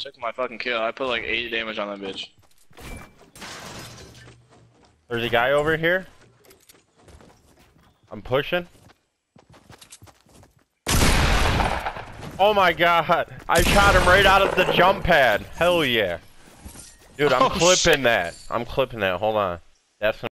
Check my fucking kill. I put like 80 damage on that bitch. There's a guy over here. I'm pushing. Oh my god. I shot him right out of the jump pad. Hell yeah. Dude, I'm Oh, clipping shit. that. I'm clipping that. Hold on. That's